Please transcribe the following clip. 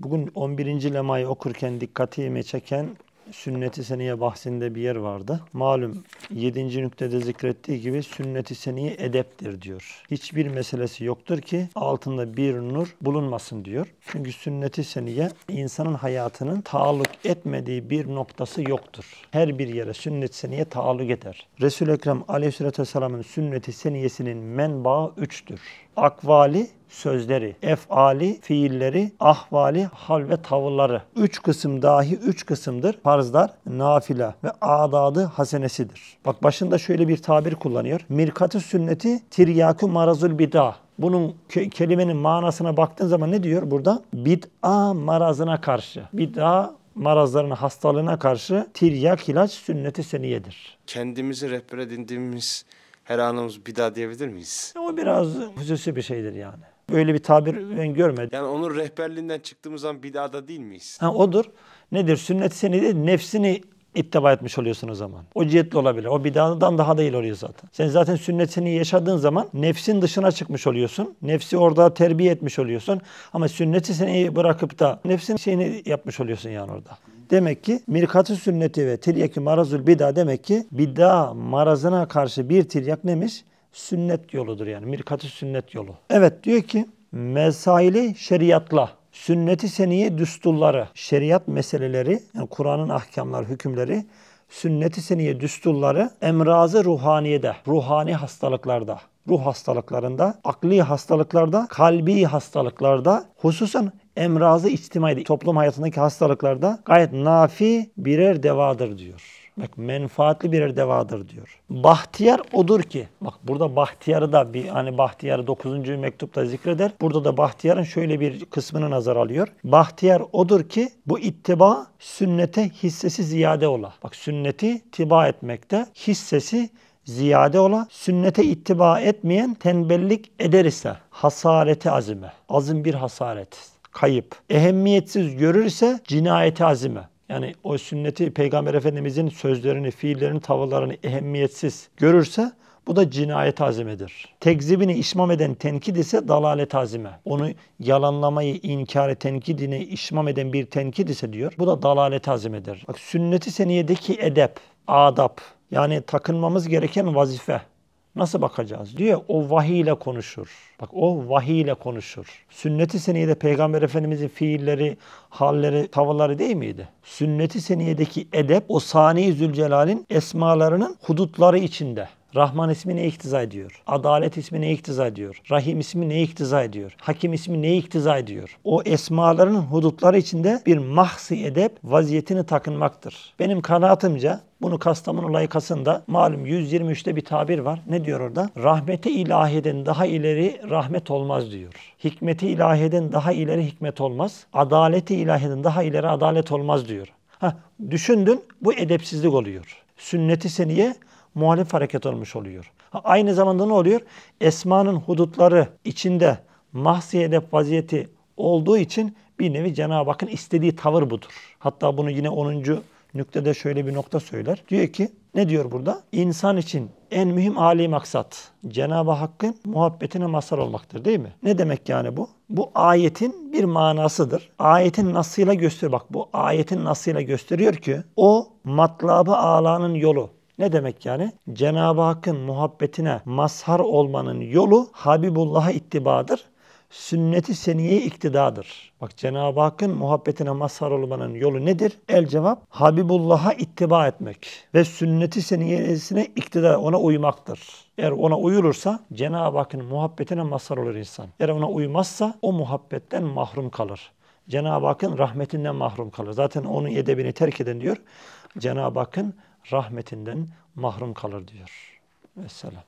Bugün 11. lemayı okurken dikkatimi çeken sünnet-i seniye bahsinde bir yer vardı. Malum 7. nüktede zikrettiği gibi sünnet-i seniye edeptir diyor. Hiçbir meselesi yoktur ki altında bir nur bulunmasın diyor. Çünkü sünnet-i seniye insanın hayatının taalluk etmediği bir noktası yoktur. Her bir yere sünnet-i seniye taalluk eder. Resul-i Ekrem aleyhissalatü vesselamın sünnet-i seniyesinin menbaı üçtür. Akvali, sözleri, efali, fiilleri, ahvali, hal ve tavırları. Üç kısım dahi üç kısımdır. Farzlar, nafile ve adadı hasenesidir. Bak başında şöyle bir tabir kullanıyor. Mirkatı sünneti tiryakü marazul bid'a. Bunun ke- kelimenin manasına baktığın zaman ne diyor burada? Bid'a marazına karşı. Bid'a marazlarına, hastalığına karşı tiryak ilaç sünneti seniyedir. Kendimizi rehber edindiğimiz her anımız bidat diyebilir miyiz? O biraz hususi bir şeydir yani. Böyle bir tabir ben görmedim. Yani onun rehberliğinden çıktığımız zaman bidada değil miyiz? Ha, odur. Nedir? Sünnet seni de nefsini ittiba etmiş oluyorsun o zaman. O cihetli olabilir. O bidadan daha değil oluyor zaten. Sen zaten sünnet seni yaşadığın zaman nefsin dışına çıkmış oluyorsun. Nefsi orada terbiye etmiş oluyorsun. Ama sünneti seni bırakıp da nefsin şeyini yapmış oluyorsun yani orada. Demek ki mirkatı sünneti ve tiryaki marazul bida demek ki bida marazına karşı bir tiryak neymiş? Sünnet yoludur yani. Mirkatı sünnet yolu. Evet diyor ki mesaili şeriatla sünneti seniye düsturları, şeriat meseleleri, yani Kur'an'ın ahkamları, hükümleri, sünneti seniye düsturları emrazı ruhaniyede, ruhani hastalıklarda, ruh hastalıklarında, akli hastalıklarda, kalbi hastalıklarda, hususen emrazı içtimai, toplum hayatındaki hastalıklarda gayet nafi birer devadır diyor. Bak menfaatli birer devadır diyor. Bahtiyar odur ki, bak burada bahtiyarı da bir hani bahtiyarı 9. mektupta zikreder. Burada da bahtiyarın şöyle bir kısmını nazar alıyor. Bahtiyar odur ki bu ittiba sünnete hissesi ziyade ola. Bak sünneti tiba etmekte hissesi ziyade ola. Sünnete ittiba etmeyen tembellik eder ise hasareti azime. Azim bir hasaret kayıp. Ehemmiyetsiz görürse cinayeti azime. Yani o sünneti Peygamber Efendimizin sözlerini, fiillerini, tavırlarını ehemmiyetsiz görürse bu da cinayet azimedir. Tekzibini işmam eden tenkid ise dalalet azime. Onu yalanlamayı, inkarı, tenkidini işmam eden bir tenkid ise diyor. Bu da dalalet azimedir. Bak sünneti seniyedeki edep, adap yani takınmamız gereken vazife. Nasıl bakacağız? Diyor o vahiy ile konuşur. Bak o vahiy ile konuşur. Sünnet-i seniyede Peygamber Efendimizin fiilleri, halleri, tavırları değil miydi? Sünnet-i seniyedeki edep o Sani Zülcelal'in esmalarının hudutları içinde. Rahman ismi ne iktiza ediyor? Adalet ismi ne iktiza ediyor? Rahim ismi ne iktiza ediyor? Hakim ismi ne iktiza ediyor? O esmaların hudutları içinde bir mahsi edep vaziyetini takınmaktır. Benim kanaatimce bunu Kastamonu layıkasında malum 123'te bir tabir var. Ne diyor orada? Rahmeti ilahiden daha ileri rahmet olmaz diyor. Hikmeti ilahiden daha ileri hikmet olmaz. Adaleti ilahiden daha ileri adalet olmaz diyor. Ha, düşündün bu edepsizlik oluyor. Sünneti seniye muhalif hareket olmuş oluyor. Aynı zamanda ne oluyor? Esmanın hudutları içinde mahsi edep vaziyeti olduğu için bir nevi Cenab-ı Hakk'ın istediği tavır budur. Hatta bunu yine 10. nüktede şöyle bir nokta söyler. Diyor ki ne diyor burada? İnsan için en mühim âli maksat Cenab-ı Hakk'ın muhabbetine mazhar olmaktır değil mi? Ne demek yani bu? Bu ayetin bir manasıdır. Ayetin nasıyla gösteriyor. Bak bu ayetin nasıyla gösteriyor ki o matlabı alanın yolu. Ne demek yani? Cenab-ı Hakk'ın muhabbetine mazhar olmanın yolu Habibullah'a ittibadır. Sünneti seniyeye iktidadır. Bak Cenab-ı Hakk'ın muhabbetine mazhar olmanın yolu nedir? El cevap Habibullah'a ittiba etmek ve sünneti seniyesine iktidar, ona uymaktır. Eğer ona uyulursa Cenab-ı Hakk'ın muhabbetine mazhar olur insan. Eğer ona uymazsa o muhabbetten mahrum kalır. Cenab-ı Hakk'ın rahmetinden mahrum kalır. Zaten onun edebini terk eden diyor. Cenab-ı Hakk'ın rahmetinden mahrum kalır diyor. Vesselam.